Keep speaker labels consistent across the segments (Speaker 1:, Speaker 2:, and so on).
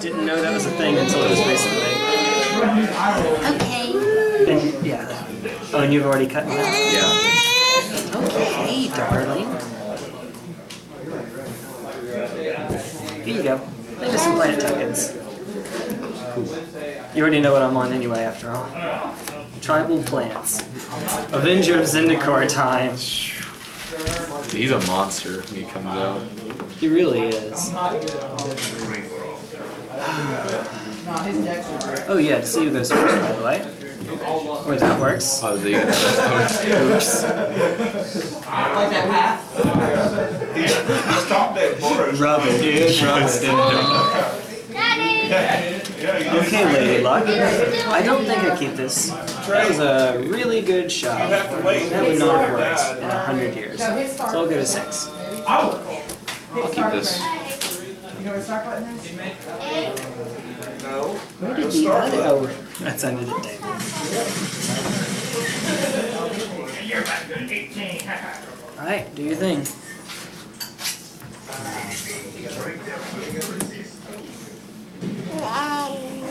Speaker 1: Didn't know that was a thing until just recently.
Speaker 2: Okay.
Speaker 1: And yeah. Oh, and you've already cut that?
Speaker 3: Yeah.
Speaker 1: Okay, darling. Here you go. They're just some plant tokens. You already know what I'm on anyway, after all. Tribal plants. Avenger of Zendikar time.
Speaker 3: He's a monster when he comes out.
Speaker 1: He really is. Oh yeah, to see who goes first, by the way. Oh, or that works.
Speaker 3: Oh, the uh,
Speaker 1: Oops. Rub it, dude. Rub it. Okay, Lady Luck. I don't think I keep this. That was a really good shot. That would not have worked in a hundred years. So I'll go to six.
Speaker 3: I'll keep this.
Speaker 1: Where did the other? That's under the table. Alright, do your thing.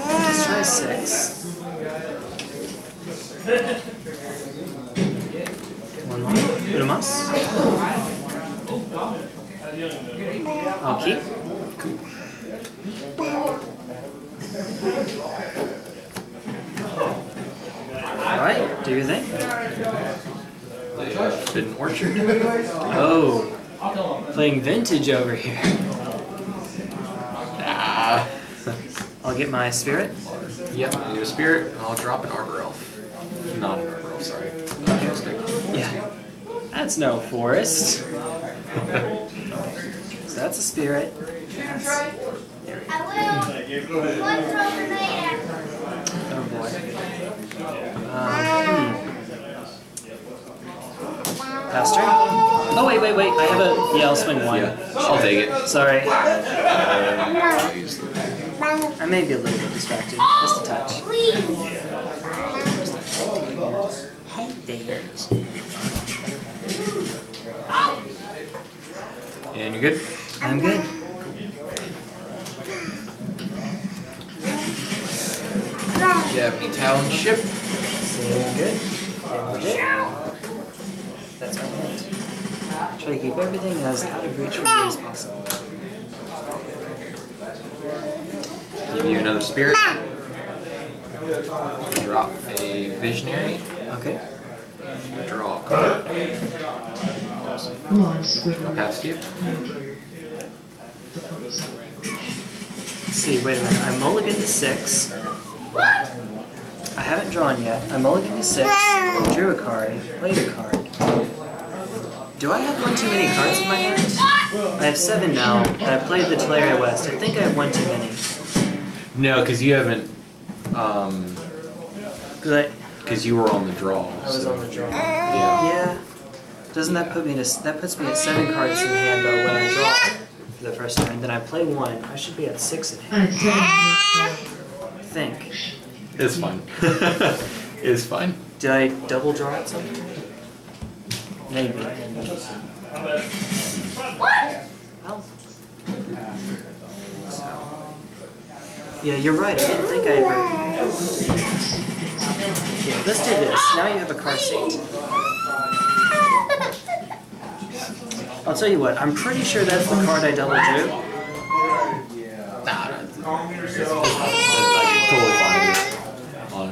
Speaker 1: Let's try six. One more. Put a mouse. I'll keep. Alright, do your thing.
Speaker 3: Forbidden Orchard.
Speaker 1: Oh, playing vintage over here.
Speaker 3: Ah.
Speaker 1: I'll get my spirit.
Speaker 3: Yep, I need a spirit, and I'll drop an Arbor Elf. Not an Arbor Elf, sorry.
Speaker 1: Yeah. That's no forest. So that's a spirit. Oh boy. Um, hmm. Pastor? Oh wait, wait, wait. I have a. Yeah, I'll swing one.
Speaker 3: Yeah, I'll take it.
Speaker 1: Sorry.
Speaker 3: I'll use the-
Speaker 1: I may be a little bit distracted. Just a touch. Hey there.
Speaker 3: And you're good?
Speaker 1: I'm good.
Speaker 3: Japanese Talon ship.
Speaker 1: Seeing good. And legit. That's my hint. Try to keep everything as out of reach from you as possible.
Speaker 3: Give you another spirit. Drop a visionary.
Speaker 1: Okay.
Speaker 3: Draw a card. Pass you.
Speaker 1: See, wait a minute. I mulligan to six. I haven't drawn yet. I'm only going to six. Drew a card. Played a card. Do I have one too many cards in my hand? I have seven now, and I played the Tolaria West. I think I have one too many.
Speaker 3: No, because you haven't. Um,
Speaker 1: Cause I,
Speaker 3: because you were on the draw.
Speaker 1: I was
Speaker 3: so-
Speaker 1: on the draw.
Speaker 3: Yeah.
Speaker 1: Yeah. Doesn't that put me to that puts me at seven cards in hand though when I draw for the first time? Then I play one. I should be at six in hand. I think.
Speaker 3: It's fine. it's fine.
Speaker 1: Did I double draw at something? Maybe. Well. Yeah, you're right. I didn't think I ever. Yeah, let's do this. Now you have a car seat. I'll tell you what. I'm pretty sure that's the card I double drew.
Speaker 3: Nah, that's, that's, that's like, totally fine with it.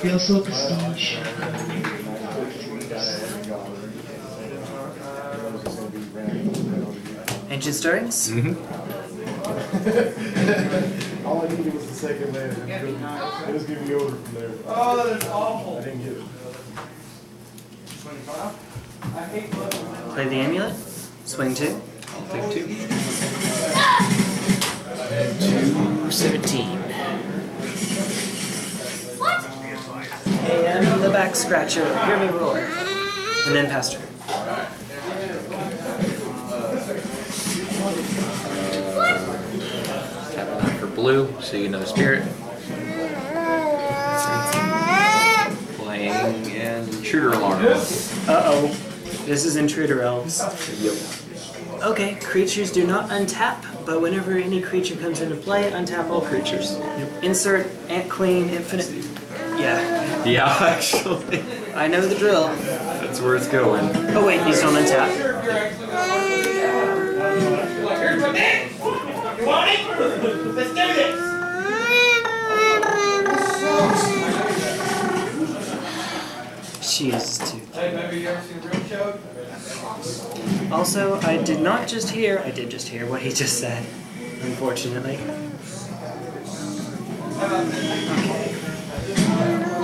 Speaker 4: Feels so prestige.
Speaker 1: Ancient stirrings?
Speaker 3: Mm-hmm.
Speaker 5: All I needed was the second layer. It was giving me over from there. Oh, that is awful. I didn't get it.
Speaker 1: Play the amulet. Swing two.
Speaker 3: Swing two.
Speaker 1: 217. And the back scratcher, hear me roar. And then pastor.
Speaker 3: Tap for blue, so you know spirit. Playing and intruder alarm.
Speaker 1: Uh-oh. This is intruder elves.
Speaker 3: Yep.
Speaker 1: Okay, creatures do not untap, but whenever any creature comes into play, untap all creatures. Yep. Insert ant queen infinite. Yeah.
Speaker 3: Yeah, actually.
Speaker 1: I know the drill.
Speaker 3: That's where it's going.
Speaker 1: Oh wait, he's don't untap. She is too.
Speaker 5: Hey, maybe you ever seen Real
Speaker 1: Also, I did not just hear, I did just hear what he just said, unfortunately. To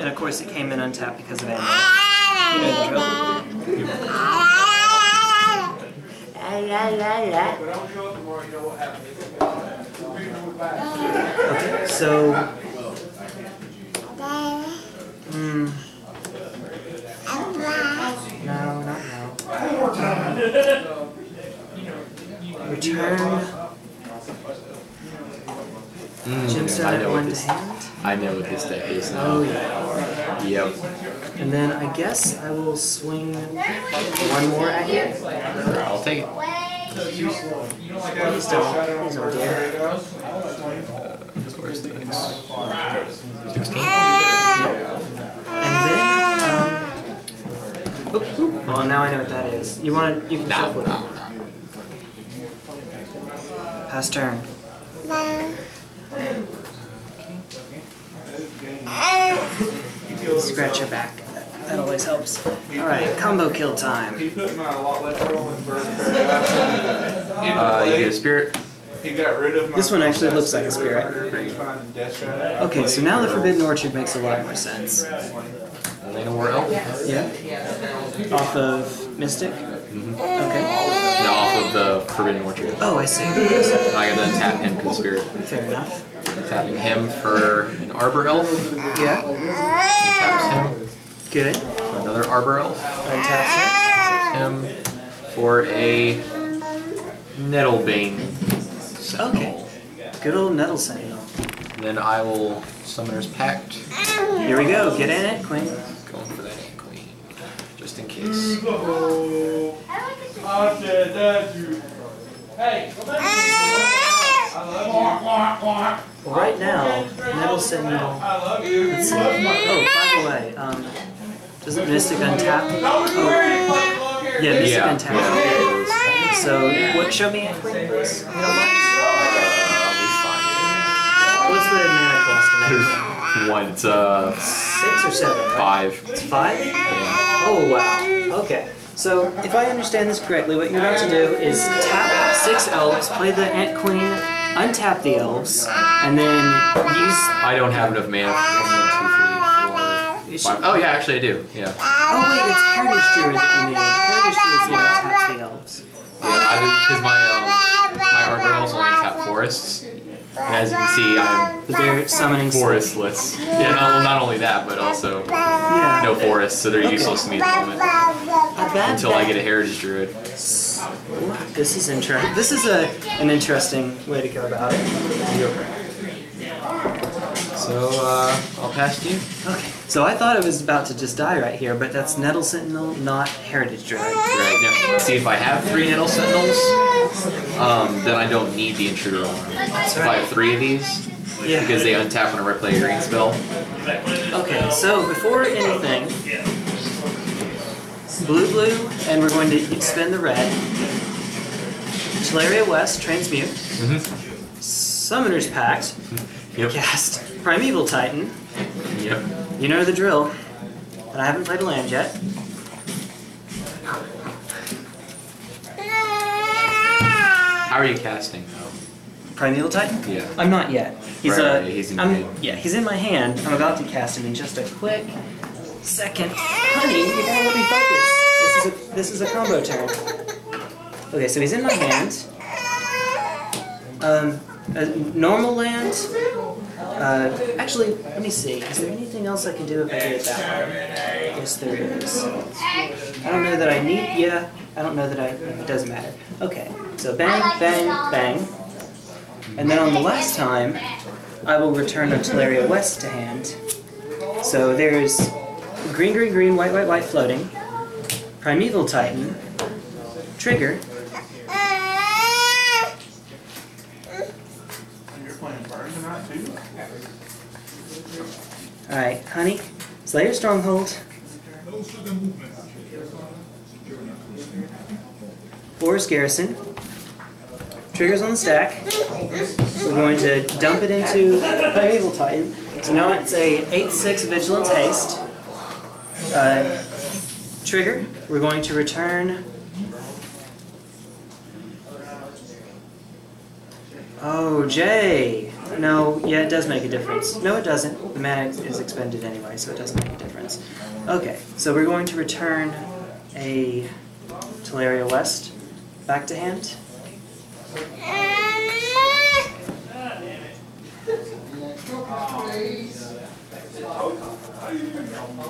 Speaker 1: And of course, it came in untapped because of Anna. You know the drill. Okay, so. Hmm. No, not now. Return
Speaker 3: Mm,
Speaker 1: gemstone
Speaker 3: I know what
Speaker 1: one
Speaker 3: this.
Speaker 1: hand.
Speaker 3: I know what this deck is now.
Speaker 1: Oh yeah.
Speaker 3: Yep.
Speaker 1: And then I guess I will swing one more at you.
Speaker 3: I'll take it.
Speaker 1: Please don't. Please don't dare.
Speaker 3: Where's the next?
Speaker 1: And then, um, oop, oop. well now I know what that is. You want to, you can
Speaker 3: No,
Speaker 1: shuffle
Speaker 3: no,
Speaker 1: it.
Speaker 3: no.
Speaker 1: Pass turn. Scratch your back. That always helps. Alright, combo kill time.
Speaker 5: He put my a lot less roll in first
Speaker 3: Uh, you get a spirit.
Speaker 5: He got rid of my.
Speaker 1: This one actually looks like a spirit. Okay, so now the Forbidden Orchard makes a lot more sense.
Speaker 3: Llanowar Elf.
Speaker 1: Yeah? Off of Mystic? Okay.
Speaker 3: No, off of the Forbidden Orchard.
Speaker 1: Oh, I see.
Speaker 3: I gotta tap him for spirit.
Speaker 1: Fair enough.
Speaker 3: Tapping him for an Arbor Elf.
Speaker 1: Yeah,
Speaker 3: Taps him
Speaker 1: good.
Speaker 3: for another Arbor Elf.
Speaker 1: Fantastic.
Speaker 3: Him for a Nettlebane.
Speaker 1: Okay. Good old Nettle Sentinel.
Speaker 3: Then I will Summoner's Pact.
Speaker 1: Here we go. Get in it, Queen.
Speaker 3: Going for that Queen. Just in case.
Speaker 5: I said that you. Hey, I
Speaker 1: Well, right now, Nettle Sentinel.
Speaker 5: love you.
Speaker 1: Let's see. Oh, by the way, um, doesn't Mystic untap?
Speaker 5: Don't
Speaker 1: Oh,
Speaker 5: worry, fucking long hair.
Speaker 1: yeah, Mystic
Speaker 3: Yeah.
Speaker 1: untap.
Speaker 3: yeah.
Speaker 1: So, what? Show me a Queen, please. if you don't mind. What's the mana cost on?
Speaker 3: One, it's uh
Speaker 1: Six or seven? right?
Speaker 3: five.
Speaker 1: It's five?
Speaker 3: Yeah.
Speaker 1: Oh wow. Okay. So if I understand this correctly, what you're about to do is tap six elves, play the Ant Queen, untap the elves, and then use.
Speaker 3: I don't have enough mana. One, two, three, four, five. Oh yeah, actually I do. Yeah.
Speaker 1: Oh wait, it's Heritage Druid that you need. Heritage Druid's the one that taps the elves.
Speaker 3: Yeah, I because my um, my Arbor Elves only tap forests. And as you can see, I'm
Speaker 1: they're summoning.
Speaker 3: forestless. Yeah, no, not only that, but also
Speaker 1: Yeah.
Speaker 3: no forests, so they're useless to me at the moment until I get a Heritage Druid.
Speaker 1: This is interesting. This is a an interesting way to go about it.
Speaker 3: So uh, I'll pass to you.
Speaker 1: Okay. So I thought it was about to just die right here, but that's Nettle Sentinel, not Heritage Druid.
Speaker 3: Right now, see if I have three Nettle Sentinels, um, then I don't need the Intruder Alarm. If I have three of these,
Speaker 1: Yeah.
Speaker 3: because they untap whenever I play a green spell.
Speaker 1: Okay, so before anything, blue, blue, and we're going to spin the red. Tolaria West, transmute.
Speaker 3: Mm-hmm.
Speaker 1: Summoner's Pact,
Speaker 3: Yep.
Speaker 1: cast Primeval Titan.
Speaker 3: Yep.
Speaker 1: You know the drill. But I haven't played a land yet.
Speaker 3: How are you casting though?
Speaker 1: Primeval Titan?
Speaker 3: Yeah.
Speaker 1: I'm not yet. He's
Speaker 3: Right,
Speaker 1: uh,
Speaker 3: right, he's in
Speaker 1: I'm- Yeah, he's in my hand. I'm about to cast him in just a quick second. Honey, you gotta let me focus. This is a this is a combo turn. Okay, so he's in my hand. Um, a normal land. Uh, actually, let me see. Is there anything else I can do if I do it that way? Yes, there is. I don't know that I need. Yeah, I don't know that I. It doesn't matter. Okay, so bang, bang, bang. And then on the last time, I will return a Tolaria West to hand. So there's green, green, green, white, white, white floating, Primeval Titan, Trigger,
Speaker 5: You're playing burn tonight too?
Speaker 1: Alright, Honey, Slayer Stronghold, Forest Garrison, Triggers on the stack. We're going to dump it into Primeval Titan. So now it's a 8-6 Vigilance Haste. Uh, trigger. We're going to return. Oh, Jay. No, yeah, it does make a difference. No, it doesn't. The mana is expended anyway, so it doesn't make a difference. Okay, so we're going to return a Tolaria West back to hand.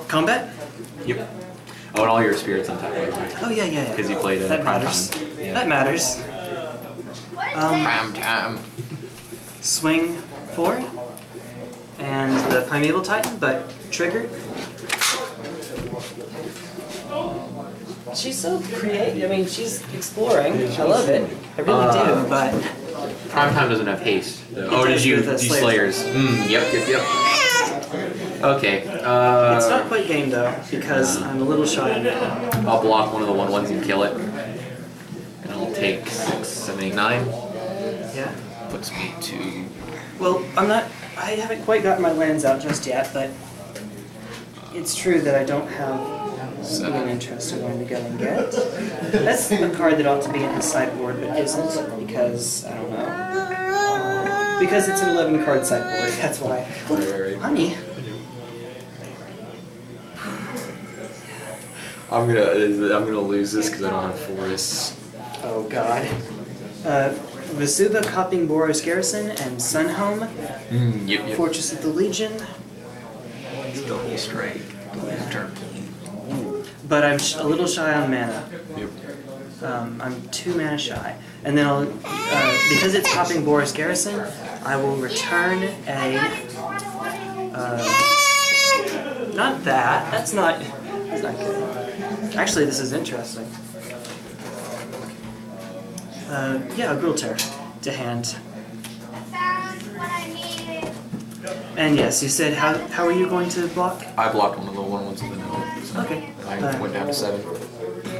Speaker 1: Combat?
Speaker 3: Yep. Oh, and all your spirits on top of it.
Speaker 1: Oh yeah, yeah, yeah.
Speaker 3: 'Cause you played it
Speaker 1: That matters.
Speaker 3: Yeah.
Speaker 1: That matters. Um,
Speaker 3: Prime time.
Speaker 1: Swing four, and the primeval titan, but trigger. She's so creative. I mean, she's exploring. I love it. I really
Speaker 3: Uh,
Speaker 1: do. But
Speaker 3: Prime time doesn't have haste. though. Oh,
Speaker 1: does
Speaker 3: did you
Speaker 1: with the Slayers.
Speaker 3: Slayers? Mm, yep, yep, yep. Okay. Uh,
Speaker 1: it's not quite game though because I'm a little shy.
Speaker 3: I'll block one of the one ones and kill it. And I'll take six, seven, eight, nine.
Speaker 1: Yeah.
Speaker 3: Puts me to.
Speaker 1: Well, I'm not. I haven't quite gotten my lands out just yet, but it's true that I don't have an interest in going to go and get. That's a card that ought to be in his sideboard, but isn't because I don't know. Because it's an 11 card sideboard. That's why.
Speaker 3: Right.
Speaker 1: Honey.
Speaker 3: I'm gonna. I'm gonna lose this because I don't have forests.
Speaker 1: Oh God. Uh, Vesuva, copying Boros Garrison, and Sunhome,
Speaker 3: Mm, yep, yep.
Speaker 1: Fortress of the Legion.
Speaker 3: Double strike.
Speaker 1: But I'm sh- a little shy on mana.
Speaker 3: Yep.
Speaker 1: Um, I'm two mana shy. And then I'll, uh, because it's copying Boros Garrison, I will return a, uh, not that, that's not, that's not good. Actually, this is interesting. Uh, yeah, a Gruul Turf to hand.
Speaker 2: Found what I needed.
Speaker 1: And yes, you said, how, how are you going to block?
Speaker 3: I blocked one of the one ones with the no.
Speaker 1: Okay.
Speaker 3: I
Speaker 1: Uh,
Speaker 3: went down to seven.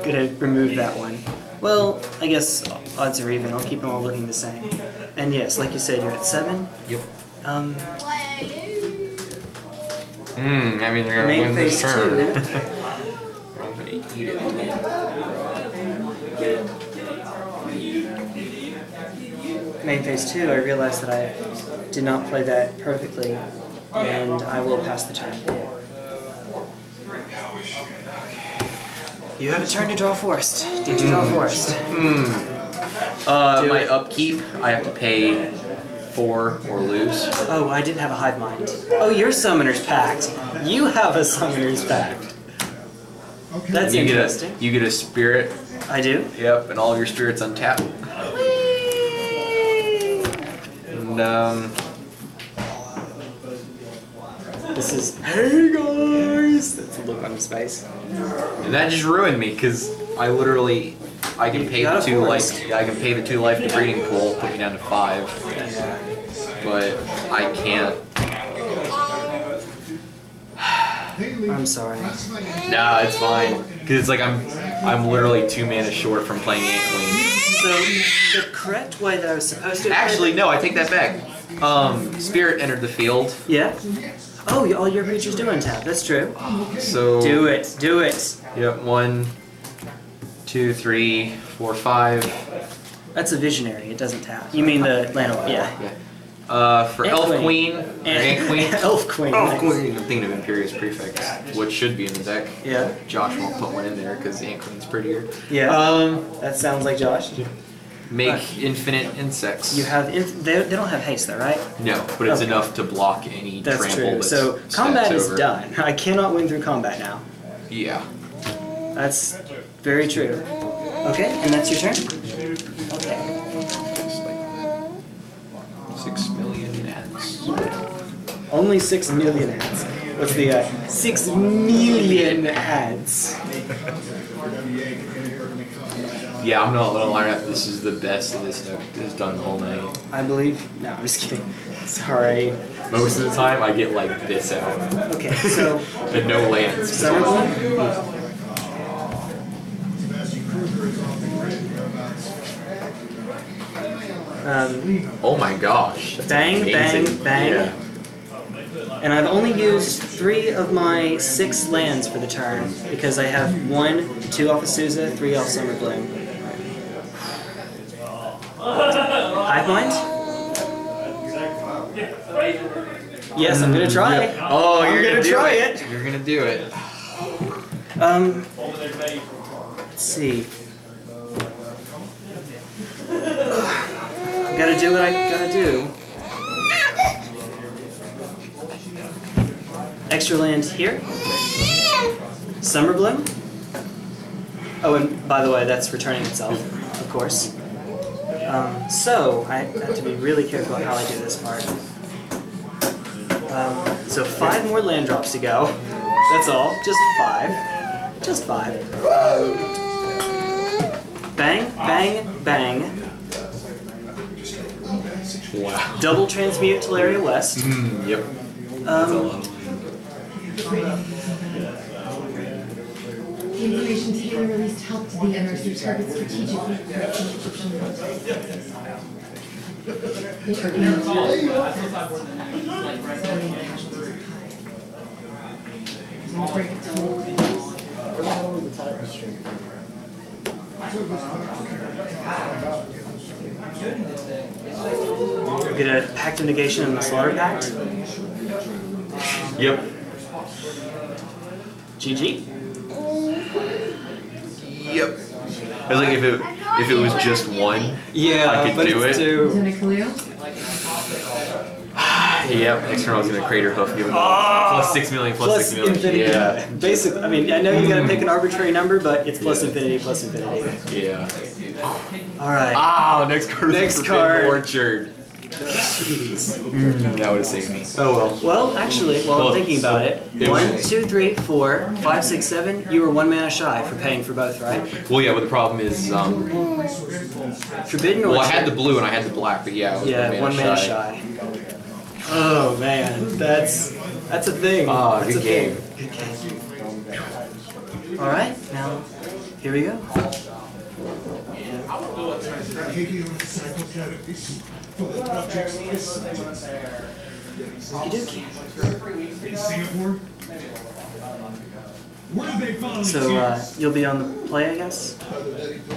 Speaker 1: Gonna remove that one. Well, I guess odds are even. I'll keep them all looking the same. And yes, like you said, you're at seven.
Speaker 3: Yep.
Speaker 1: Um,
Speaker 2: What?
Speaker 3: Hmm. I mean, they're gonna win this turn. I'm gonna eat it.
Speaker 1: Main phase two, I realized that I did not play that perfectly, and I will pass the turn. You have a turn to draw forest. Did you draw forest?
Speaker 3: Uh,
Speaker 1: Do
Speaker 3: my
Speaker 1: it.
Speaker 3: upkeep, I have to pay four or lose.
Speaker 1: Oh, I didn't have a hive mind. Oh, your summoner's pact. You have a summoner's pact. That's
Speaker 3: you
Speaker 1: interesting.
Speaker 3: get a you get a spirit.
Speaker 1: I do.
Speaker 3: Yep, and all of your spirits untap. And um,
Speaker 1: This is hey guys. That's a look on his face.
Speaker 3: and that just ruined me because I literally I can pay the two life I can pay the two life to breeding pool, put me down to five, but I can't.
Speaker 1: I'm sorry.
Speaker 3: Nah, it's fine. Because it's like I'm I'm literally two mana short from playing Ant Queen.
Speaker 1: So the correct way that I was supposed to
Speaker 3: Actually, no, I take that back. Um, Spirit entered the field,
Speaker 1: Yeah. Oh, all your creatures do untap. That's true.
Speaker 3: so
Speaker 1: Do it. Do it.
Speaker 3: Yep, one, two, three, four, five.
Speaker 1: That's a visionary. It doesn't tap. You mean the land? Yeah.
Speaker 3: Yeah. Uh, for
Speaker 1: Ant
Speaker 3: Elf
Speaker 1: Queen.
Speaker 3: Queen, or Ant Queen.
Speaker 1: Elf Queen.
Speaker 3: Elf
Speaker 1: nice.
Speaker 3: Queen. I'm thinking of Imperious Perfect, what should be in the deck.
Speaker 1: Yeah.
Speaker 3: Josh won't put one in there because Ant Queen's prettier.
Speaker 1: Yeah.
Speaker 3: Um,
Speaker 1: that sounds like Josh.
Speaker 3: make infinite insects.
Speaker 1: You have. Inf- they, they don't have haste though, right?
Speaker 3: no, but it's
Speaker 1: Okay.
Speaker 3: enough to block any
Speaker 1: That's
Speaker 3: trample
Speaker 1: true.
Speaker 3: that's
Speaker 1: So combat is
Speaker 3: over.
Speaker 1: done. I cannot win through combat now.
Speaker 3: Yeah.
Speaker 1: That's very true. Okay, and that's your turn. Only six million ads. What's the uh, six million ads?
Speaker 3: Yeah, I'm not gonna lie. This is the best that this has done the whole night.
Speaker 1: I believe. No, I'm just kidding. Sorry.
Speaker 3: Most of the time, I get like this out
Speaker 1: Okay, so
Speaker 3: and no lands.
Speaker 1: bloom. Um,
Speaker 3: Oh my gosh.
Speaker 1: Bang, bang,
Speaker 3: amazing.
Speaker 1: bang.
Speaker 3: Yeah.
Speaker 1: And I've only used three of my six lands for the turn because I have one, two off of Souza, three off Summer Bloom. Hive Mind? Yes, I'm gonna try.
Speaker 3: Yeah. Oh, you're
Speaker 1: gonna
Speaker 3: gonna,
Speaker 1: try
Speaker 3: it.
Speaker 1: it.
Speaker 3: You're gonna do it.
Speaker 1: Um, let's see. gotta do what I gotta do. Extra land here. Summer Bloom. Oh, and by the way, that's returning itself, of course. Um, so, I have to be really careful how I do this part. Um, so, five more land drops to go. That's all. Just five. Just five. Um, bang, bang, bang.
Speaker 3: Wow.
Speaker 1: Double transmute Tolaria West.
Speaker 3: Mm, yep.
Speaker 1: Um,
Speaker 4: The information Taylor released helped the NRC target strategically correct Egyptian They targeted civilian casualties of high. Break its hold.
Speaker 1: get a Pact of Negation and the Slaughter Pact.
Speaker 3: Yep.
Speaker 1: GG.
Speaker 3: Yep. I was like, if it if it was just one,
Speaker 1: Yeah,
Speaker 3: I could
Speaker 1: but
Speaker 3: do
Speaker 1: it's
Speaker 3: it.
Speaker 1: two.
Speaker 4: Lieutenant Khalil?
Speaker 3: yep. External is gonna Craterhoof, give it
Speaker 1: Ah!
Speaker 3: plus six million, plus,
Speaker 1: Plus
Speaker 3: six million.
Speaker 1: infinity.
Speaker 3: Yeah.
Speaker 1: Basically, I mean, I know you gotta pick an arbitrary number, but it's plus infinity, plus infinity.
Speaker 3: Yeah.
Speaker 1: Alright.
Speaker 3: Ah, next card.
Speaker 1: Next card.
Speaker 3: Orchard.
Speaker 1: Jeez.
Speaker 3: Mm, that would have saved me. Oh well.
Speaker 1: Well, actually, while
Speaker 3: Well,
Speaker 1: I'm thinking about it,
Speaker 3: it
Speaker 1: one,
Speaker 3: was-
Speaker 1: two, three, four, five, six, seven, you were one mana shy for paying for both, right?
Speaker 3: Well, yeah, but the problem is, um,
Speaker 1: Forbidden Orchard.
Speaker 3: well, I had the blue and I had the black, but yeah, I was
Speaker 1: Yeah, one man shy. Oh man, that's that's a thing.
Speaker 3: Ah,
Speaker 1: that's
Speaker 3: good
Speaker 1: a
Speaker 3: game.
Speaker 1: Thing. Good game. All right, now here we go. Okey-dokey. So uh, you'll be on the play, I guess.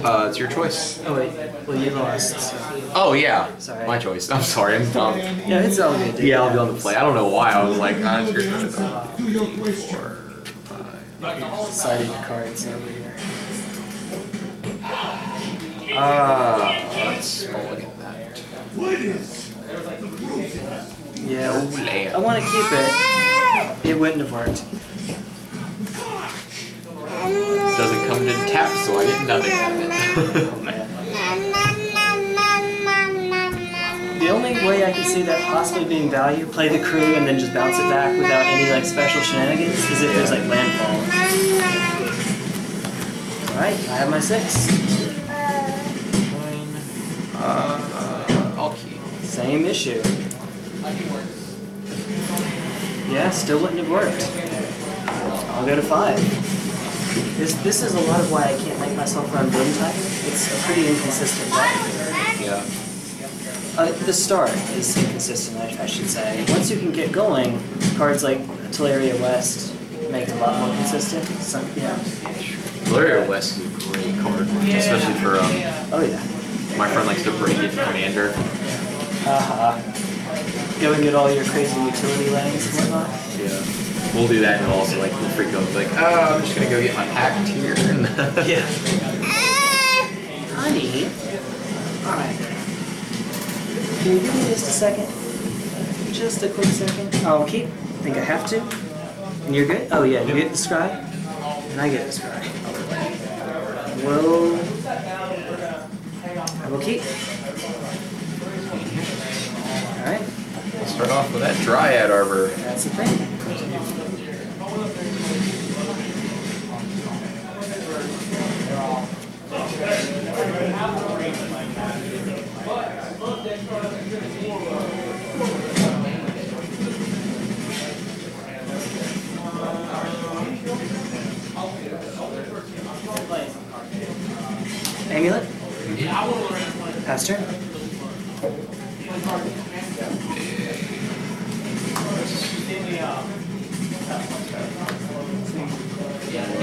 Speaker 3: Uh, it's your choice.
Speaker 1: Oh wait, well you lost. So.
Speaker 3: Oh yeah,
Speaker 1: Sorry.
Speaker 3: my choice. I'm sorry, I'm dumb.
Speaker 1: Yeah, it's all good. dude.
Speaker 3: Yeah, I'll be on the play. I don't know why. I was like, ah, screw it.
Speaker 1: Sided cards over here.
Speaker 3: Ah, let's mulligan that.
Speaker 1: Yeah,
Speaker 3: Oh,
Speaker 1: I want to keep it. It wouldn't have worked.
Speaker 3: Doesn't come to tap, so I get nothing out of it.
Speaker 1: Oh man. The only way I can see that possibly being value, play the crew and then just bounce it back without any like special shenanigans, is if there's like landfall. Alright, I have my six.
Speaker 3: Fine. Uh, I'll keep.
Speaker 1: Same issue. Yeah, still wouldn't have worked. I'll go to five. This this is a lot of why I can't make myself run Bloom Titan. It's a pretty inconsistent deck.
Speaker 3: Yeah.
Speaker 1: Uh, the start is inconsistent, I, I should say. Once you can get going, cards like Tolaria West make it a lot more consistent. Some, yeah.
Speaker 3: Tolaria West is a great card, especially for um,
Speaker 1: Oh yeah.
Speaker 3: My friend likes to break it commander.
Speaker 1: Haha. Go and get all your crazy utility lands and whatnot.
Speaker 3: Yeah. We'll do that and we'll also like we'll freak out like, oh I'm just gonna go get my packed here.
Speaker 1: Yeah. Honey. Alright. Can you give me just a second? Just a quick second. Oh, I'll keep. Think I have to? And you're good? Oh yeah, you get the scry? And I get the scry. Will I will keep. Alright,
Speaker 3: We'll start off with that Dryad Arbor.
Speaker 1: that's the thing. Amulet? Pass turn.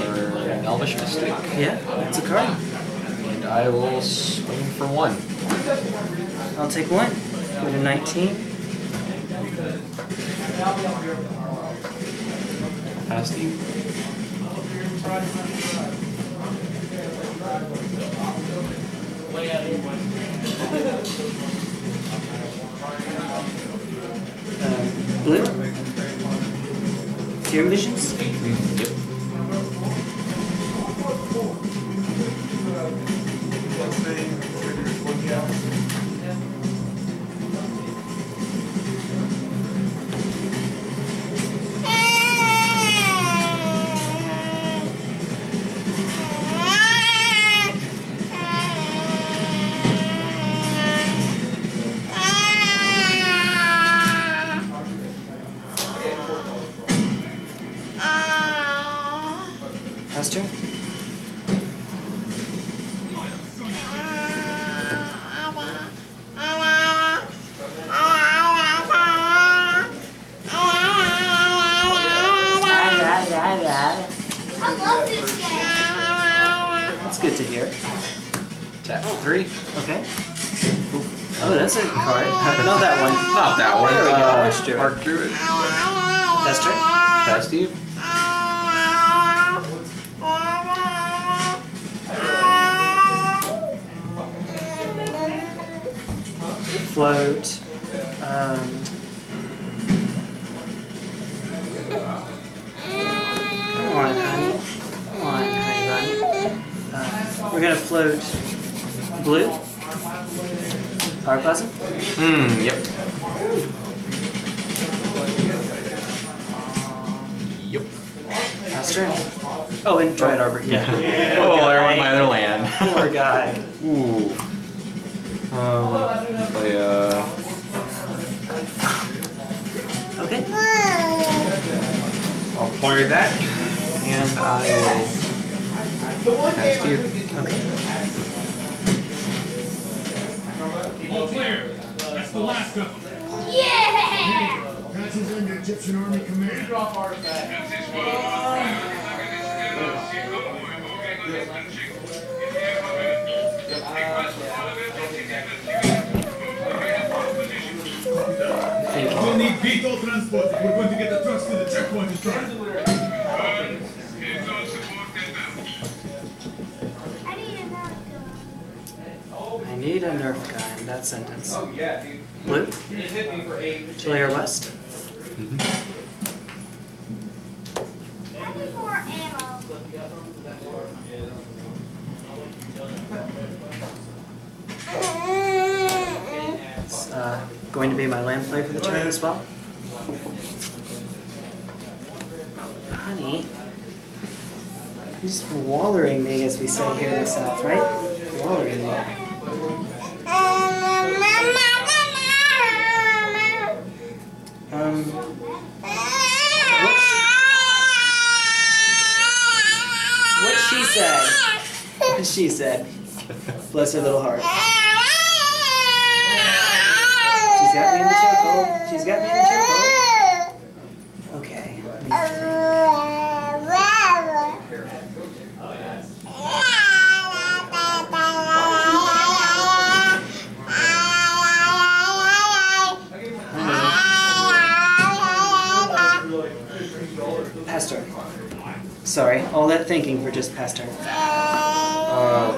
Speaker 3: Or an Elvish Mystic.
Speaker 1: Yeah, that's a card.
Speaker 3: And I will swing for one.
Speaker 1: I'll take one. Go to 19.
Speaker 3: Pass Steve.
Speaker 1: Um, blue. Tear visions.
Speaker 3: Yep.
Speaker 1: Pass float blue. Power Plasm.
Speaker 3: Hmm, yep. Yep.
Speaker 1: Pass turn. Oh, and Dryad Arbor. Yeah.
Speaker 3: Oh, there went my other land.
Speaker 1: Poor guy.
Speaker 3: Ooh. Um, play, uh,
Speaker 1: Okay.
Speaker 3: I'll play that, and I will pass.
Speaker 1: Okay.
Speaker 6: All clear. That's the last of them.
Speaker 2: Yeah!
Speaker 6: Passes under Egyptian Army Command. We'll need vehicle transport if we're going to get the trucks to the checkpoint in.
Speaker 2: I need
Speaker 1: a Nerf guy in that sentence. Blue. Chile or West.
Speaker 2: I need more ammo.
Speaker 1: It's uh, going to be my land play for the turn as well. Honey. You're just wallering me as we say here in the South, right? Wallering me. Um, what, she said. What She said. Bless her little heart. She's got me in the chokehold. She's got me in the chokehold. Sorry, all that thinking for just Pastor.
Speaker 3: Uh.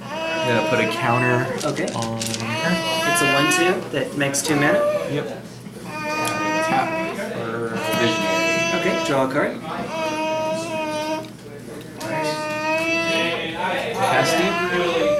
Speaker 3: I'm gonna put a counter
Speaker 1: Okay.
Speaker 3: on here.
Speaker 1: It's a one-two that makes two mana.
Speaker 3: Yep. Tap for visionary.
Speaker 1: Okay, draw a card.
Speaker 3: Casting.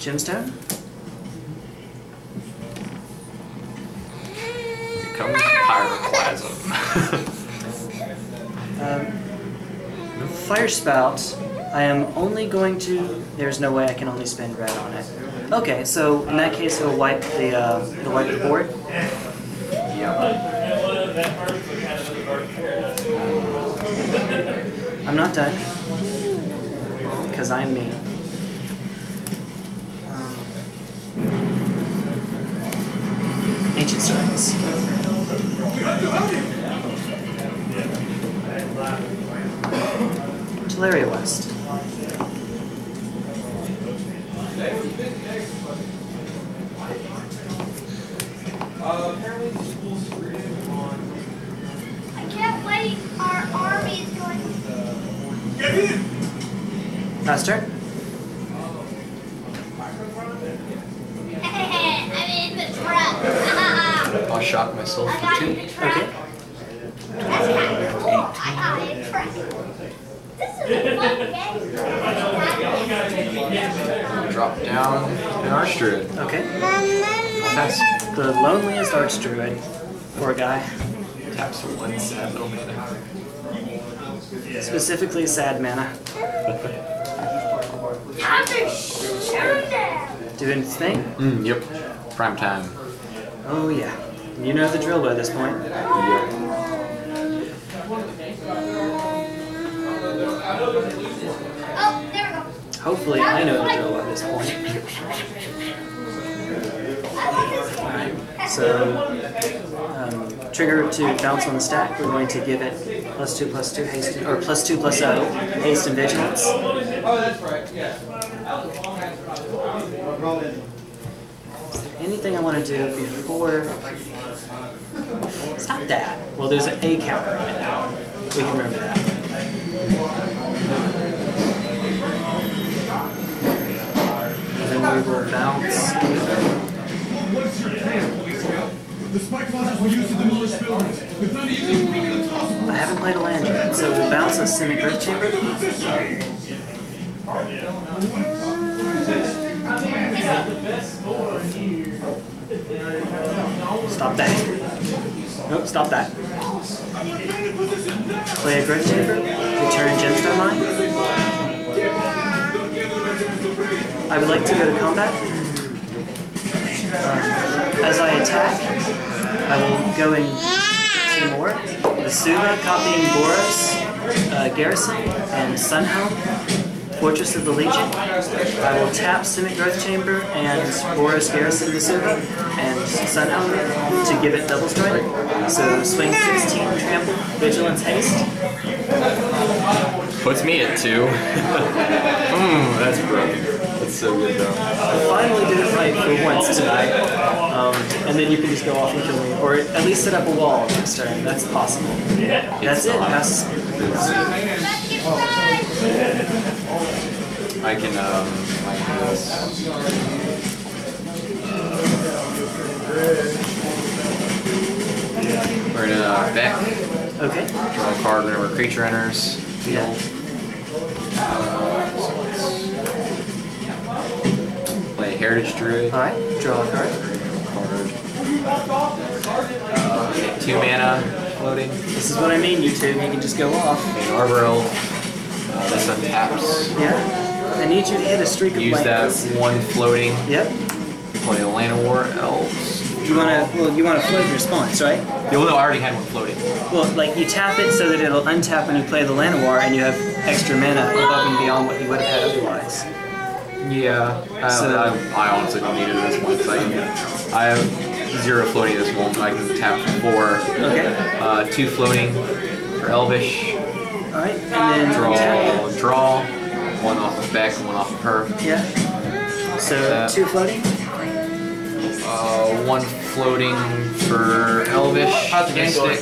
Speaker 1: Gemstone.
Speaker 3: Here comes pyroclasm.
Speaker 1: Um, Firespout. I am only going to. There's no way I can only spend red on it. Okay, so in that case, it'll wipe the uh, it'll wipe the board. I'm not done because I'm me. Um, ancient strikes. Tolaria West.
Speaker 2: I can't wait. Our army is going.
Speaker 1: Pastor.
Speaker 2: I'm in the truck.
Speaker 3: I'll shock myself
Speaker 2: I got in the truck.
Speaker 1: Okay.
Speaker 3: Drop down an Archdruid.
Speaker 1: Okay.
Speaker 3: Pass.
Speaker 1: The loneliest archdruid. Poor guy.
Speaker 3: Taps for one sad little mana.
Speaker 1: Specifically sad mana.
Speaker 2: Time to shoot.
Speaker 1: Doing its thing?
Speaker 3: Mm, yep. Prime time.
Speaker 1: Oh yeah. You know the drill by this point.
Speaker 2: Oh,
Speaker 1: Hopefully I know the drill by this point. So um, trigger to bounce on the stack. We're going to give it plus two plus two haste or plus two plus oh haste and vigilance. Anything I want to do before? Stop that. Well, there's an A counter on it now. We can remember that.
Speaker 6: Bring it impossible.
Speaker 1: I haven't played a land yet, so we'll bounce a Simic Earth Chamber. Stop that. Nope, stop that. Play a growth chamber. Return gemstone mine. I would like to go to combat. Um, as I attack, I will go in two more. Vesuva copying Boros, uh, Garrison, and Sunhome, Fortress of the Legion. I will tap Simic Growth Chamber and Boros Garrison Vesuva and Sunhome to give it double strike. So swing 16, trample, vigilance, haste.
Speaker 3: Puts me at two. Mmm, that's broken. That's so good though.
Speaker 1: I finally did it right for once tonight. Um, and then you can just go off and kill me. Or at least set up a wall next turn. That's possible. That's it. That's,
Speaker 3: I can um I can this. We're gonna Beck,
Speaker 1: okay.
Speaker 3: draw a card whenever a creature enters.
Speaker 1: Yeah.
Speaker 3: Uh, Heritage Druid.
Speaker 1: Alright. Draw a card.
Speaker 3: Uh, two mana floating.
Speaker 1: This is what I mean, you two. You can just go off.
Speaker 3: Okay, Arbor Elf. Uh, this untaps.
Speaker 1: Yeah. I need you to hit a streak of
Speaker 3: Use that one floating.
Speaker 1: Yep.
Speaker 3: Play Llanowar Elves.
Speaker 1: You wanna well you wanna float your response, right?
Speaker 3: Yeah, well, no, I already had one floating.
Speaker 1: Well, like you tap it so that it'll untap when you play the Llanowar and you have extra mana above and beyond what you would have had otherwise.
Speaker 3: Yeah, I,
Speaker 1: So-
Speaker 3: I, I honestly don't need it at this point. 'cause I, I have zero floating at this moment. I can tap four.
Speaker 1: Okay.
Speaker 3: Uh, two floating for Elvish.
Speaker 1: Alright. And then
Speaker 3: Draw,
Speaker 1: tap
Speaker 3: draw. One off of Beck and one off of her.
Speaker 1: Yeah. So
Speaker 3: That.
Speaker 1: two floating?
Speaker 3: Uh, one floating for Elvish. Mystic.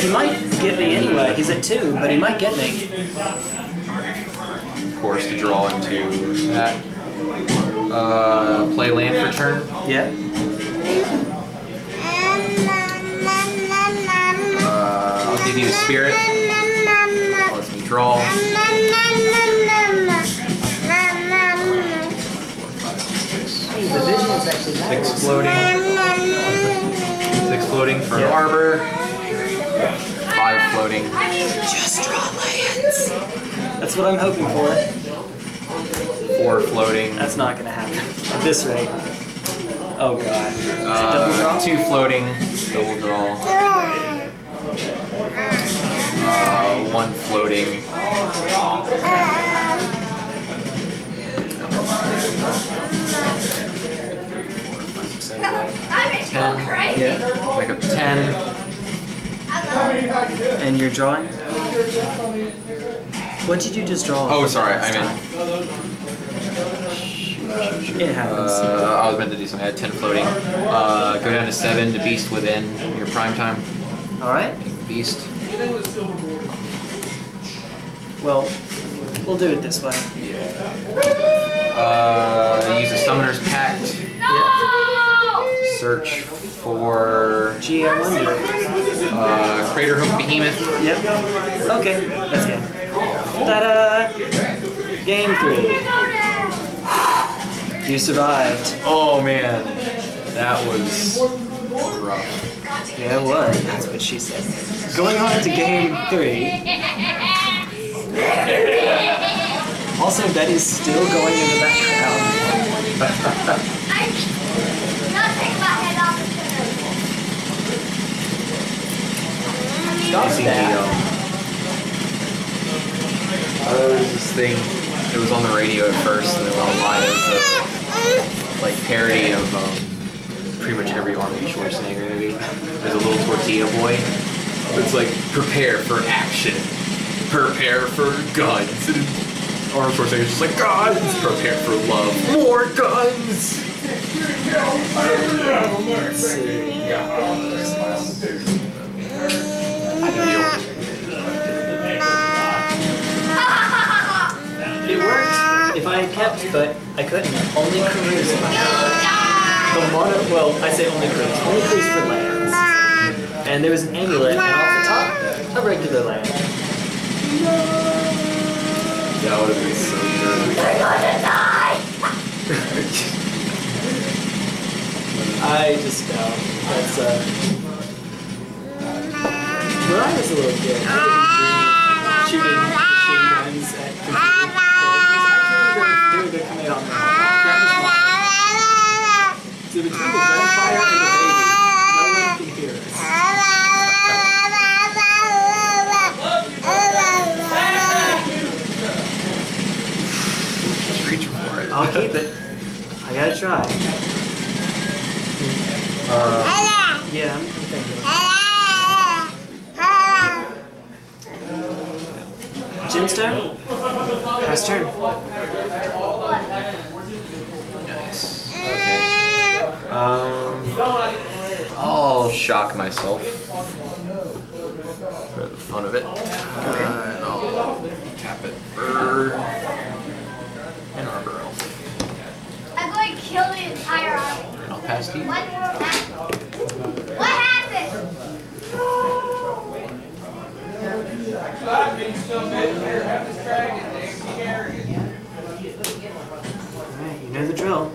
Speaker 1: He might get me anyway. He's at two, but he might get me.
Speaker 3: Of course, to draw into that. Uh, play land for turn.
Speaker 1: Yeah.
Speaker 3: Uh, I'll give you a spirit. Lets me draw.
Speaker 1: Hey, the vision is actually
Speaker 3: Six floating. Six floating for an
Speaker 1: Yeah.
Speaker 3: arbor. Five floating.
Speaker 1: Just draw lands. That's what I'm hoping for.
Speaker 3: Four floating.
Speaker 1: That's not gonna happen at this rate. Oh god. Double
Speaker 3: Uh,
Speaker 1: draw?
Speaker 3: two floating. Double draw. Uh, one floating. Ten.
Speaker 1: Yeah.
Speaker 3: Make up ten.
Speaker 1: And you're drawing? What did you just draw?
Speaker 3: Oh, sorry. I mean.
Speaker 1: It happens.
Speaker 3: Uh, I was meant to do something. I had ten floating. Uh, go down to seven to beast within your prime time.
Speaker 1: Alright.
Speaker 3: Beast.
Speaker 1: Well, we'll do it this way.
Speaker 3: Uh, use a summoner's pact.
Speaker 1: Yeah.
Speaker 3: Search for
Speaker 1: Gee, I wonder.
Speaker 3: uh, Craterhoof Behemoth.
Speaker 1: Yep. Okay, that's game. Ta-da! Game three. You survived.
Speaker 3: Oh man, that was rough.
Speaker 1: Yeah, it was. That's what she said. Going on to game three. Also, Betty's still going in the background. Stop
Speaker 3: I think
Speaker 1: that.
Speaker 3: Uh, there was this thing. It was on the radio at first, and then online. It was a like parody of um, pretty much every Arnold Schwarzenegger movie. There's a little tortilla boy. It's like prepare for action, prepare for guns. And Arnold Schwarzenegger's just like guns, prepare for love, more guns.
Speaker 1: It if I had kept, but I couldn't. Only cruise. The mono, well, I say only cruise. Only cruise for lands. And there was an amulet, and off the top, a regular land.
Speaker 3: That would have been so good.
Speaker 1: I just know. That's, uh, when I was a little kid, I did shooting machine guns at computers. Actually, doing good command on that. That was fun. So between the gunfire and the baby, no one can hear us.
Speaker 3: Just reach for it.
Speaker 1: I'll keep it. I gotta try.
Speaker 3: Uh,
Speaker 1: Yeah, I'm thinking. Jim's turn? Pass turn.
Speaker 3: nice. Okay. Um, I'll shock myself for the fun of it. Uh, and I'll tap it for
Speaker 2: army.
Speaker 3: Pass to you.
Speaker 2: What happened? What happened?
Speaker 1: Alright, you know the drill.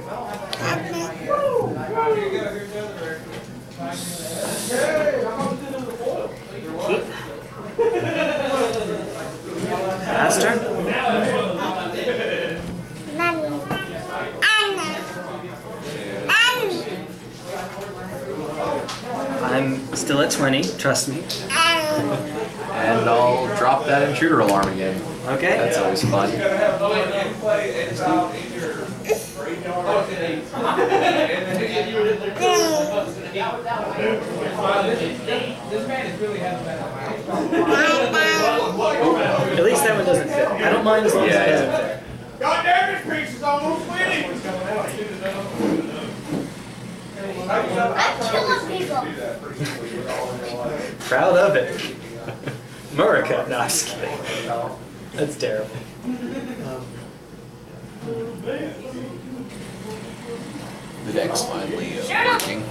Speaker 1: Keep. Pass turn. I'm still at 20, trust me.
Speaker 3: And I'll drop that intruder alarm again.
Speaker 1: Okay?
Speaker 3: That's always fun.
Speaker 1: At least that one doesn't fit. I don't mind as long as
Speaker 3: Yeah,
Speaker 1: it doesn't
Speaker 3: yeah.
Speaker 1: fit.
Speaker 5: God damn it, piece is almost
Speaker 2: I'm killing people.
Speaker 1: Proud of it. Murica. No, I'm just kidding. That's terrible.
Speaker 3: The deck's finally uh, working.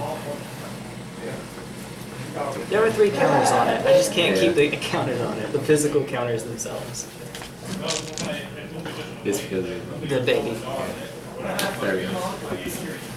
Speaker 1: There were three counters on it. I just can't keep the counters on it. The physical counters themselves.
Speaker 3: It's because of
Speaker 1: The baby.
Speaker 3: There we go.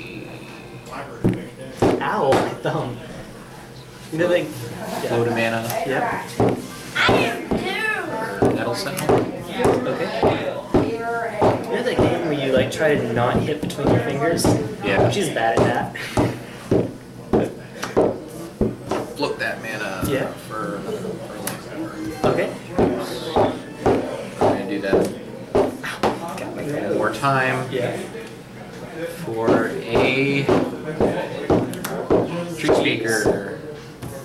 Speaker 1: Ow, my thumb. You know, like,
Speaker 3: Load of mana.
Speaker 1: yep.
Speaker 2: I do.
Speaker 3: or Nettle Sentinel.
Speaker 1: Okay. You know that game where you like try to not hit between your fingers?
Speaker 3: Yeah.
Speaker 1: She's bad at that.
Speaker 3: Float that mana
Speaker 1: Yeah.
Speaker 3: for another for like.
Speaker 1: Okay.
Speaker 3: I'm gonna do that
Speaker 1: Got
Speaker 3: one more time
Speaker 1: Yeah.
Speaker 3: A tree speaker.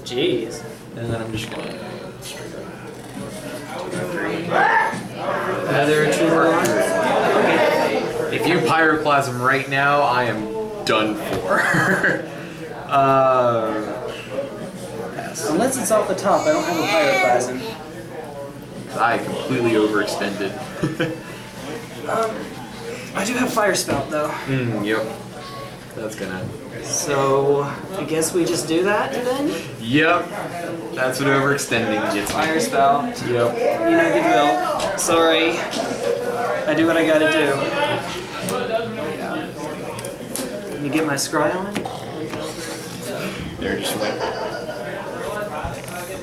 Speaker 1: Jeez.
Speaker 3: And then I'm just gonna straight up. Three.
Speaker 1: Another intruder alarm? Okay.
Speaker 3: If you pyroclasm right now, I am done for. uh, pass.
Speaker 1: Unless it's off the top, I don't have a pyroclasm.
Speaker 3: I completely overextended.
Speaker 1: um, I do have Firespout though.
Speaker 3: Hmm, yep. That's gonna.
Speaker 1: So I guess we just do that then?
Speaker 3: Yep. That's what overextending gets.
Speaker 1: Firespout.
Speaker 3: Yep.
Speaker 1: You know the drill. Sorry. I do what I gotta do. Let me get my scry on?
Speaker 3: There, just went.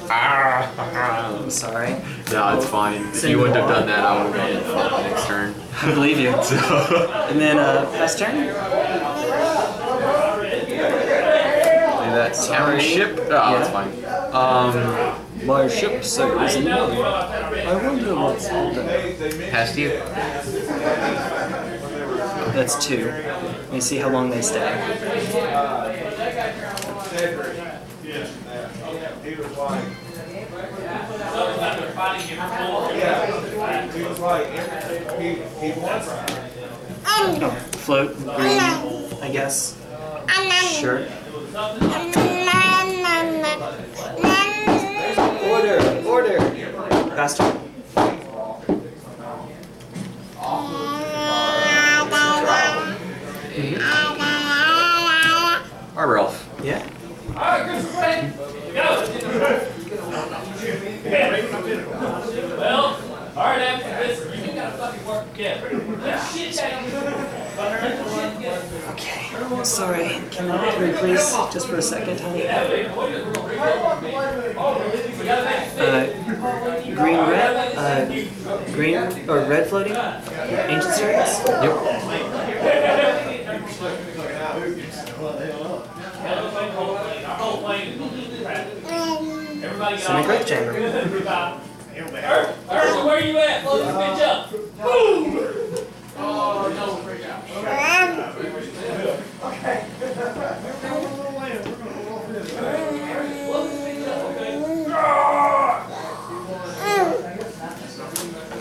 Speaker 3: Ah.
Speaker 1: I'm sorry.
Speaker 3: No, it's fine. If you wouldn't have done that, I would have gone next turn.
Speaker 1: I believe you.
Speaker 3: So.
Speaker 1: And then uh, pass turn?
Speaker 3: That
Speaker 1: Sorry.
Speaker 3: ship. Oh, that's fine. Um,
Speaker 1: My ship sails in I wonder what's happening.
Speaker 3: past you.
Speaker 1: That's two. Let me see how long they stay.
Speaker 5: He was like, yeah, he was like, he, he wants
Speaker 1: Float, green, I guess.
Speaker 7: Um, um. Sure. Order, order.
Speaker 1: Faster. Sorry. Can I come in, please? Just for a second, honey. Uh, green red, uh, green or red floating? Ancient series?
Speaker 3: Yep.
Speaker 1: Simic growth chamber.
Speaker 7: Ursa, where you at? Blow this bitch up. Boom!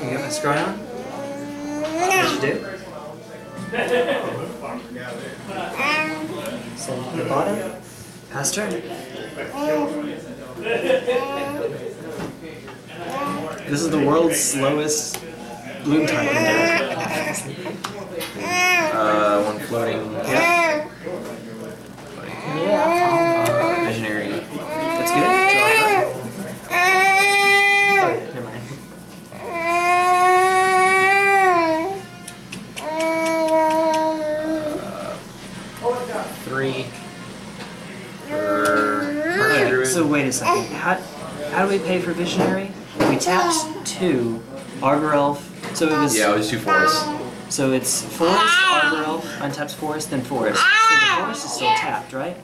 Speaker 1: Can you get my scroll on? Yes, you do. So the bottom. Pass turn. This is the world's slowest Bloom Titan.
Speaker 3: Uh, one floating.
Speaker 1: Yeah.
Speaker 3: Uh, visionary.
Speaker 1: That's good. Draw a card. Oh, never mind.
Speaker 3: Three.
Speaker 1: Okay, so wait a second. Uh-huh. How, how do we pay for visionary? We tapped two, Arbor Elf. So it was.
Speaker 3: yeah, it was two forests.
Speaker 1: So it's forest, ah! Arbor Elf, untaps forest, then forest. So the ah! forest is still tapped, right?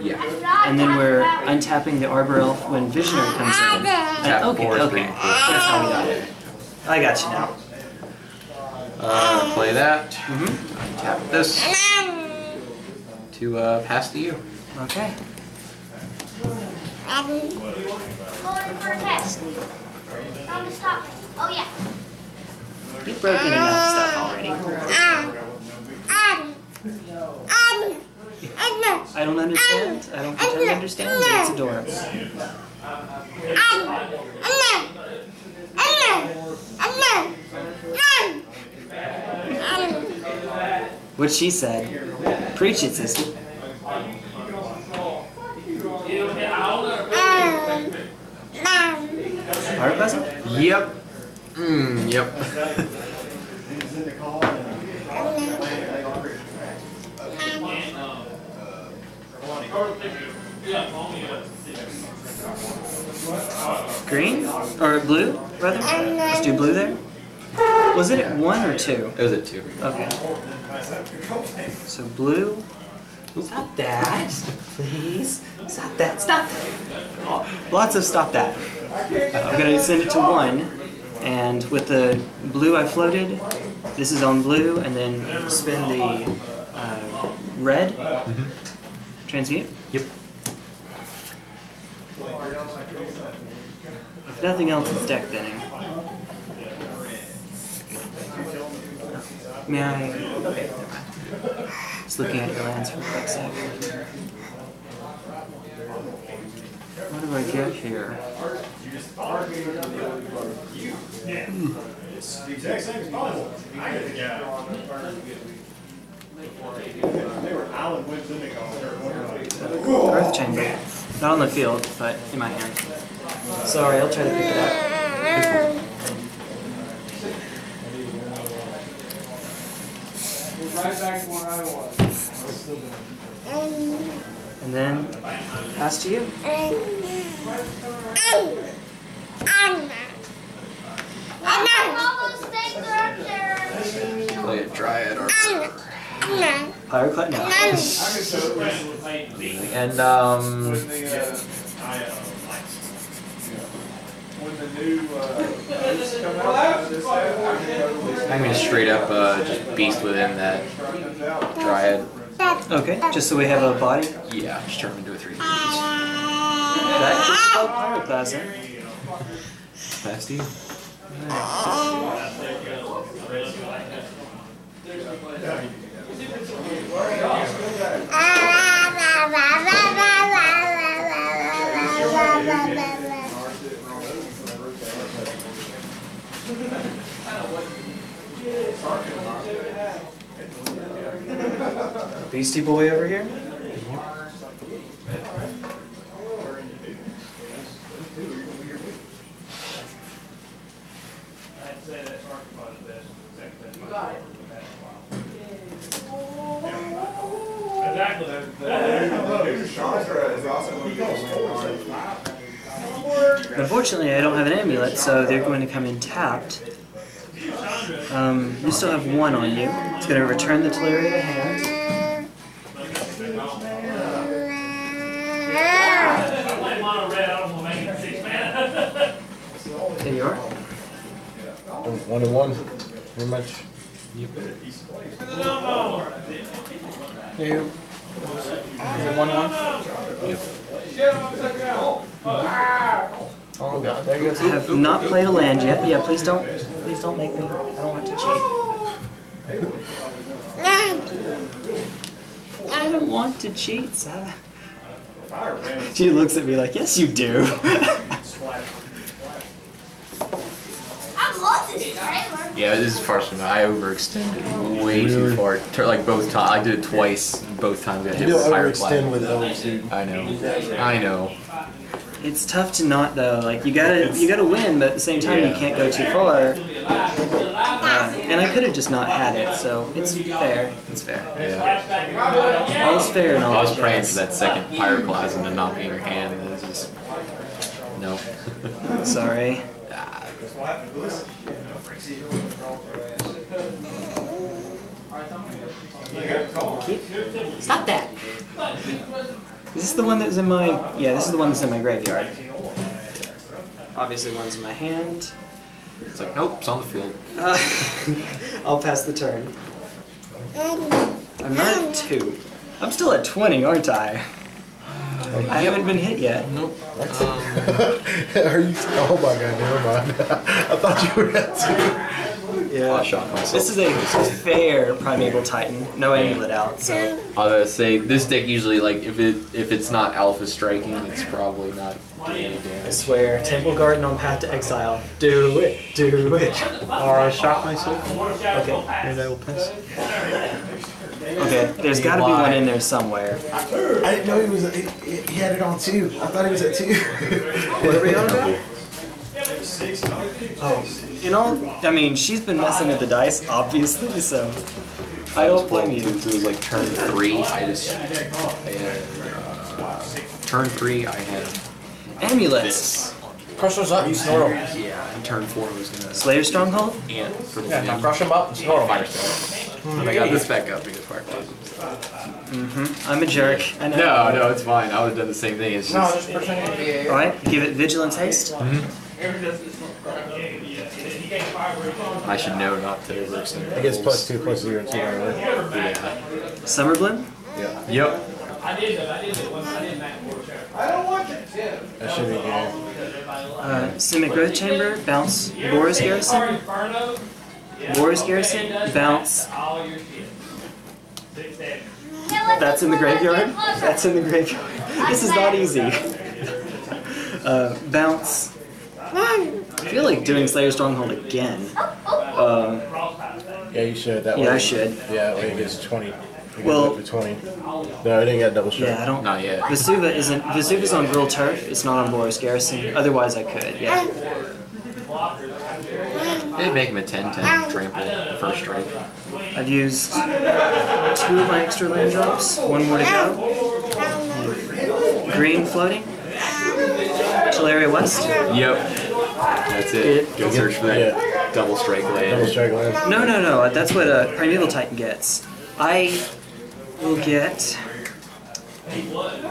Speaker 3: Yeah.
Speaker 1: And then we're untapping the Arbor Elf when Visionary comes in.
Speaker 3: Ah,
Speaker 1: Tap okay,
Speaker 3: forest,
Speaker 1: okay. That's how we got it. I got you now.
Speaker 3: Uh, play that.
Speaker 1: Mm-hmm.
Speaker 3: Tap this to uh, pass to you.
Speaker 1: Okay.
Speaker 2: Going for a test. Time to stop. Oh yeah.
Speaker 1: You've broken enough stuff already. I don't understand. I don't pretend to understand, but it's adorable. What she said. Preach it, sister. Heart puzzle?
Speaker 3: Yep. Mm, yep.
Speaker 1: Green? Or blue, rather? Let's do blue there. Was it at one or two?
Speaker 3: It was at two.
Speaker 1: Okay. So blue. Stop that, please. Stop that. Stop that. Oh, lots of stop that. I'm gonna send it to one, and with the blue I floated, this is on blue, and then spin the uh, red. Transmute.
Speaker 3: Yep.
Speaker 1: If nothing else, it's deck thinning. May I? Okay. Just looking at your lands for a quick. What do I get here?
Speaker 5: Exact same as. They were wins in the.
Speaker 1: Earth Chamber. Not on the field, but in my hand. Sorry, I'll try to pick it up.
Speaker 5: Right back to where I was.
Speaker 1: And then pass to you.
Speaker 2: All those things are up there.
Speaker 3: Play a dryad or.
Speaker 1: Pyroclast now.
Speaker 3: And um,
Speaker 5: When the, uh, when the new, uh, come out this
Speaker 3: I'm gonna straight up uh, just beast within that dryad.
Speaker 1: Okay, just so we have a body.
Speaker 3: Yeah, just turn him into a three.
Speaker 1: That is called Pyroclasm.
Speaker 3: Pass to you.
Speaker 1: Beastie Boy over here. Unfortunately, I don't have an amulet, so they're going to come in tapped. Um, you still have one on you. It's going to return the Tolaria hand.
Speaker 7: Play mono red, I don't wanna make it six man.
Speaker 1: There you are.
Speaker 5: One to one, pretty much.
Speaker 1: You. Is it one one?
Speaker 5: Oh, God, there goes.
Speaker 1: I have not played a land yet. Yeah, please don't. Please don't make me. I don't want to cheat. I don't want to cheat, Sarah. She looks at me like, yes, you do.
Speaker 2: I love this trailer.
Speaker 3: Yeah, this is far from I overextended way too far. Tur- Like both times, I did it twice. Both times I hit
Speaker 5: do
Speaker 3: with
Speaker 5: overextend with elves, dude.
Speaker 3: I know. I know.
Speaker 1: It's tough to not though. Like you gotta, you gotta win, but at the same time you can't go too far. Uh, and I could have just not had it, so it's fair. It's fair.
Speaker 3: Yeah.
Speaker 1: All's fair and all
Speaker 3: I was praying
Speaker 1: jazz.
Speaker 3: for that second pyroclasm to not be in your hand, and it's just no.
Speaker 1: Sorry. Stop that! Is this is the one that was in my... Yeah, this is the one that's in my graveyard. Obviously one's in my hand.
Speaker 3: It's like nope, it's on the field.
Speaker 1: Uh, I'll pass the turn. I'm not at two. I'm still at 20, aren't I? I haven't been hit yet.
Speaker 3: Nope.
Speaker 5: Um, Are you? Oh my God, never mind. I thought you were at two.
Speaker 1: Yeah.
Speaker 3: I shot myself.
Speaker 1: This is a fair Primeval Titan. No amulet out, so...
Speaker 3: I was gonna say this deck usually like if it if it's not alpha striking, it's probably not doing any
Speaker 1: I swear, Temple Garden on Path to Exile. Do it, do it.
Speaker 5: Or I shot myself.
Speaker 1: Okay,
Speaker 5: And I will pass.
Speaker 1: Okay. There's got to be one in there somewhere.
Speaker 5: I didn't know he was. He, he had it on two. I thought he was at two.
Speaker 1: What are we on about? Oh, you know, I mean, she's been messing with the dice, obviously, so I don't blame you.
Speaker 3: It was like turn three. I just I had, uh, turn three. I had
Speaker 1: Amulets.
Speaker 3: this.
Speaker 8: Crush those up, you snort them.
Speaker 3: Yeah, and turn four was gonna
Speaker 1: Slayer Stronghold?
Speaker 3: ant for the
Speaker 8: Yeah, now crush them up and snort them.
Speaker 3: And I got this back up because Fireflies. Mm-hmm.
Speaker 1: I'm a jerk. I know.
Speaker 3: No, no, it's fine. I would have done the same thing. It's
Speaker 8: No,
Speaker 3: just
Speaker 8: just pretend to be
Speaker 1: Alright, give it Vigilance Haste. Mm-hmm.
Speaker 3: I should know not to overextend.
Speaker 5: I guess plus two, plus zero, two. Right?
Speaker 3: Yeah.
Speaker 1: Summer Bloom?
Speaker 3: Yep.
Speaker 5: That should be good.
Speaker 1: Uh, Simic Growth Chamber, bounce. Boros Garrison? Boros Garrison, bounce. That's in the graveyard? That's in the graveyard. This is not easy. Uh, bounce. I feel like doing Slayer Stronghold again. Uh,
Speaker 5: Yeah, you should. That way.
Speaker 1: yeah, I should.
Speaker 5: Yeah, that way it gets 20. It
Speaker 1: Well-
Speaker 5: up to 20. No, it ain't got double shot.
Speaker 1: Yeah, I don't.
Speaker 3: Not yet.
Speaker 1: Vesuva isn't. Vesuva's on Gruul Turf. It's not on Boros Garrison. Otherwise, I could. Yeah.
Speaker 3: They'd make him a 10-10 trample the first strike.
Speaker 1: I've used two of my extra land drops. One more to go. Green floating. Tolaria West.
Speaker 3: Yep. That's it. Go search for that
Speaker 5: Yeah.
Speaker 3: double strike
Speaker 5: Double
Speaker 3: land.
Speaker 5: strike land.
Speaker 1: No, no, no. That's what a Primeval Titan gets. I will get.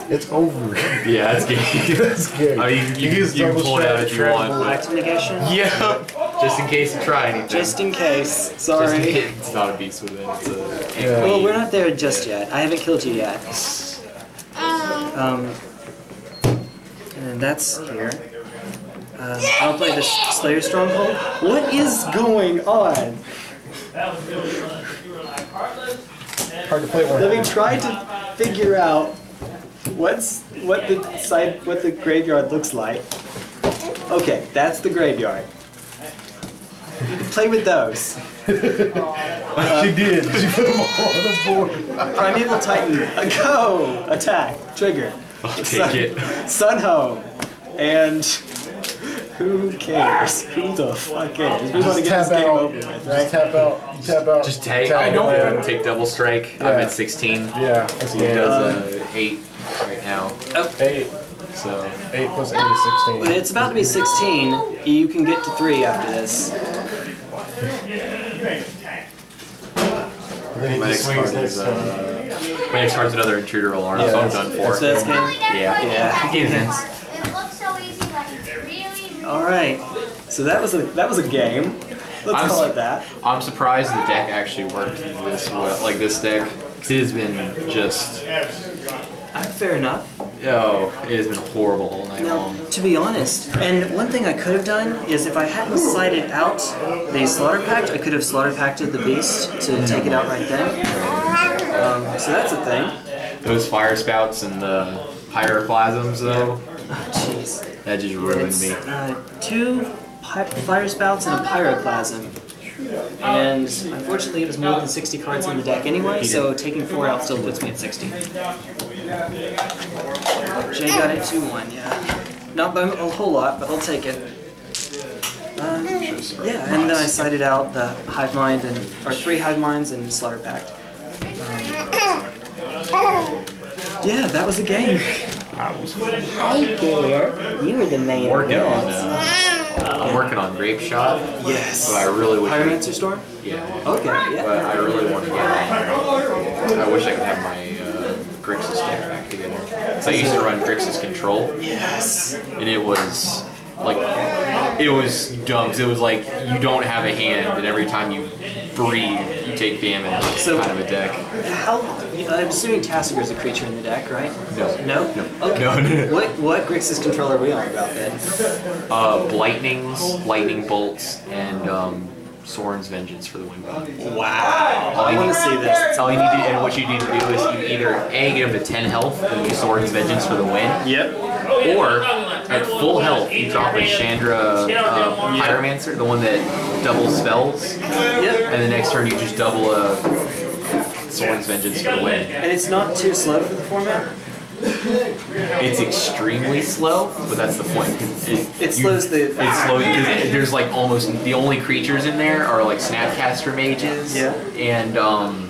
Speaker 5: It's over.
Speaker 3: Yeah, that's good.
Speaker 5: That's scary.
Speaker 3: I mean, you, you, you can pull it out if you want.
Speaker 5: triple-
Speaker 3: But
Speaker 1: negation.
Speaker 3: yep. Just in case you try anything.
Speaker 1: Just in case.
Speaker 3: Just in
Speaker 1: Sorry.
Speaker 3: case. It's not a beast within. It's a.
Speaker 5: Yeah.
Speaker 1: Well, we're not there just yet. I haven't killed you yet. Um, and that's here. Uh, I'll play the Slayer Stronghold. What is going on? That was really fun. You were like heartless.
Speaker 5: Hard to play one.
Speaker 1: Let me try to figure out what's what the side what the graveyard looks like. Okay, that's the graveyard. Play with those.
Speaker 5: she did. She put them all on the board.
Speaker 1: Primeval Titan, a go! Attack, trigger.
Speaker 3: I'll take
Speaker 1: Sun,
Speaker 3: it.
Speaker 1: Sun Home. And who cares? Who the fuck cares? We want to get this game
Speaker 5: out.
Speaker 1: over with,
Speaker 5: Just
Speaker 1: right?
Speaker 5: tap out. Tap out.
Speaker 3: Just take.
Speaker 5: Tap
Speaker 3: I
Speaker 5: and
Speaker 3: know.
Speaker 5: land.
Speaker 3: Take double strike. I'm at 16.
Speaker 5: Yeah, that's
Speaker 3: He
Speaker 5: good.
Speaker 3: does uh, eight right now.
Speaker 5: Eight.
Speaker 3: So
Speaker 5: Eight plus eight is
Speaker 1: When
Speaker 5: sixteen.
Speaker 1: it's about to be 16, you can get to 3 after this.
Speaker 3: My next card is uh, my next card's another intruder alarm.
Speaker 5: Yeah,
Speaker 3: so I'm done for.
Speaker 1: So that's game.
Speaker 3: Yeah.
Speaker 1: Yeah.
Speaker 3: Game's ends.
Speaker 2: It looks so easy, but it's really, really
Speaker 1: All right. So that was a that was a game. Let's
Speaker 3: I'm
Speaker 1: call
Speaker 3: s-
Speaker 1: it that.
Speaker 3: I'm surprised the deck actually worked this well, like this deck. It has been just
Speaker 1: Uh, fair enough.
Speaker 3: oh, it has been a horrible all night
Speaker 1: Now,
Speaker 3: long.
Speaker 1: to be honest, and one thing I could have done is if I hadn't sided out the slaughter pact, I could have slaughter pacted the beast to take it out right then. Um, so that's a thing.
Speaker 3: Those Firespouts and the pyroclasms, though,
Speaker 1: Oh, Jeez.
Speaker 3: that just ruined
Speaker 1: It's
Speaker 3: me.
Speaker 1: uh, two Firespouts and a pyroclasm. And unfortunately, it was more than 60 cards in the deck anyway, so taking four out still puts me at 60. Jay got it 2 1, yeah. Not by a whole lot, but I'll take it. Uh, yeah, and then I sided out the Hive Mind and, or three Hive Minds and Slaughter Pact. Um, yeah, that was a game. Hi there. You were the main
Speaker 3: Working on
Speaker 1: event.
Speaker 3: uh, I'm working on Grapeshot,
Speaker 1: Yes.
Speaker 3: but I really wish.
Speaker 1: Pyromancer Storm?
Speaker 3: yeah.
Speaker 1: Okay, yeah.
Speaker 3: But I really want to get. I wish I could have my Grixis deck back together. So I used to run Grixis Control,
Speaker 1: Yes.
Speaker 3: and it was like it was dumb. 'cause it was like you don't have a hand, and every time you breathe, you take damage.
Speaker 1: So-
Speaker 3: kind of a deck.
Speaker 1: How? I'm assuming Tasigur is a creature in the deck, right?
Speaker 3: No.
Speaker 1: No.
Speaker 3: No.
Speaker 1: Okay.
Speaker 3: No, no, no.
Speaker 1: What what Grixis controller are we on about then?
Speaker 3: Uh, lightnings, lightning bolts, and um, Sorin's vengeance for the win.
Speaker 1: Wow. I want to see this.
Speaker 3: That's all you need to, and what you need to do is you either A, get him to 10 health and use Sorin's Vengeance for the win,
Speaker 1: Yep.
Speaker 3: or at full health, you drop a Chandra uh, Pyromancer, the one that doubles spells,
Speaker 1: Yep.
Speaker 3: and the next turn you just double a Sorin's Vengeance for the win.
Speaker 1: And it's not too slow for the format.
Speaker 3: It's extremely slow, but that's the point. It,
Speaker 1: It slows the.
Speaker 3: It's slow because there's like almost the only creatures in there are like Snapcaster mages.
Speaker 1: Yeah.
Speaker 3: And um,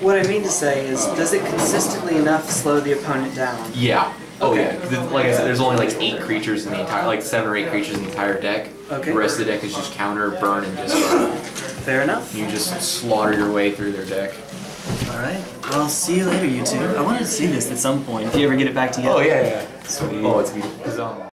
Speaker 1: What I mean to say is, does it consistently enough slow the opponent down?
Speaker 3: Yeah. Oh
Speaker 1: Okay.
Speaker 3: yeah. it- Like I said, there's only like eight creatures in the entire, like seven or eight creatures in the entire deck.
Speaker 1: Okay.
Speaker 3: The rest of the deck is just counter, burn, and discard.
Speaker 1: Fair enough.
Speaker 3: You just slaughter your way through their deck.
Speaker 1: All right. Well, see you later, you two. I wanted to see this at some point. If you ever get it back together.
Speaker 3: Oh, yeah, yeah. Sweet. Oh, it's beautiful.